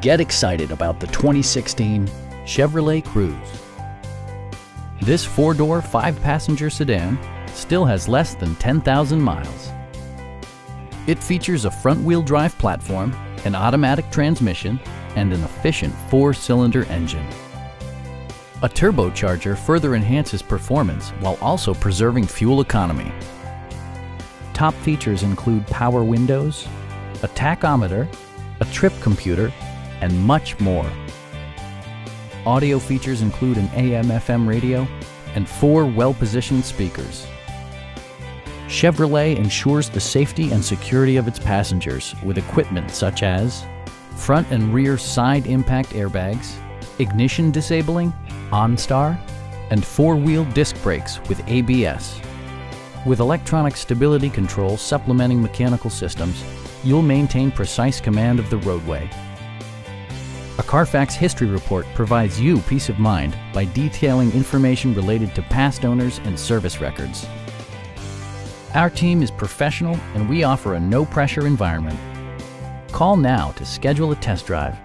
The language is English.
Get excited about the 2016 Chevrolet Cruze. This four-door, five-passenger sedan still has less than 10,000 miles. It features a front-wheel drive platform, an automatic transmission, and an efficient four-cylinder engine. A turbocharger further enhances performance while also preserving fuel economy. Top features include power windows, a tachometer, a trip computer, and much more. Audio features include an AM-FM radio and four well-positioned speakers. Chevrolet ensures the safety and security of its passengers with equipment such as front and rear side impact airbags, ignition disabling, OnStar, and four-wheel disc brakes with ABS. With electronic stability control supplementing mechanical systems, you'll maintain precise command of the roadway. A Carfax history report provides you peace of mind by detailing information related to past owners and service records. Our team is professional and we offer a no-pressure environment. Call now to schedule a test drive